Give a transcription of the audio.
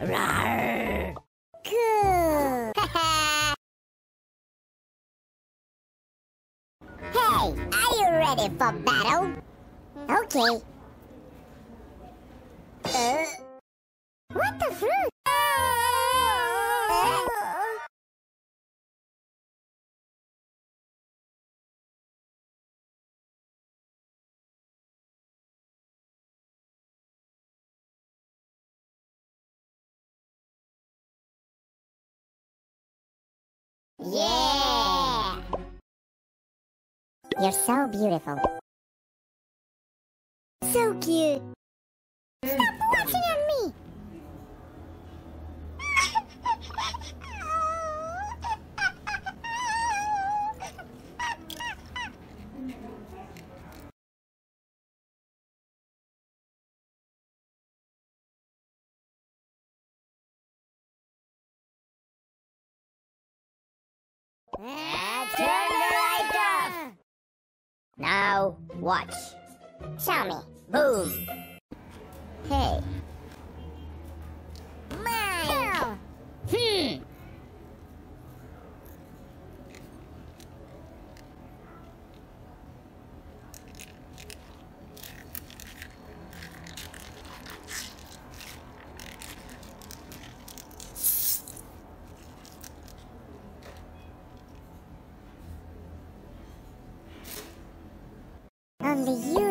Cool. hey, are you ready for battle? Okay. Uh, what the fruit? Yeah! You're so beautiful. So cute. Ah, turn the light off! Now, watch. Show me. Boom. Hey. Only you